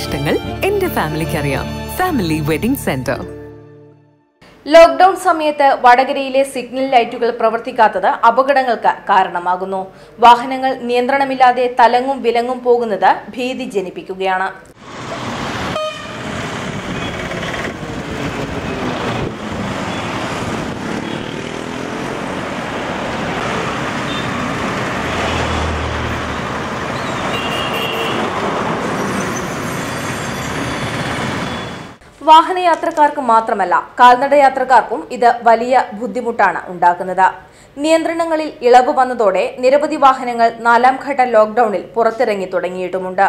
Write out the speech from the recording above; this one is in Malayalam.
ഇഷ്ടങ്ങൾ എന്റെ ഫാമിലിക്ക് അറിയാം ഫാമിലി വെഡിംഗ് സെന്റർ ലോക്ക്ഡൌൺ സമയത്ത് വടകരയിലെ സിഗ്നൽ ലൈറ്റുകൾ പ്രവർത്തിക്കാത്തത് അപകടങ്ങൾക്ക് കാരണമാകുന്നു. വാഹനങ്ങൾ നിയന്ത്രണമില്ലാതെ തലങ്ങും വിലങ്ങും പോകുന്നത് ഭീതി ജനിപ്പിക്കുകയാണ്. വാഹനയാത്രക്കാർക്ക് മാത്രമല്ല കാൽനടയാത്രക്കാർക്കും ഇത് വലിയ ബുദ്ധിമുട്ടാണ് ഉണ്ടാക്കുന്നത്. നിയന്ത്രണങ്ങളിൽ ഇളവ് വന്നതോടെ നിരവധി വാഹനങ്ങൾ നാലാം ഘട്ട ലോക്ഡൌണിൽ പുറത്തിറങ്ങി തുടങ്ങിയിട്ടുമുണ്ട്.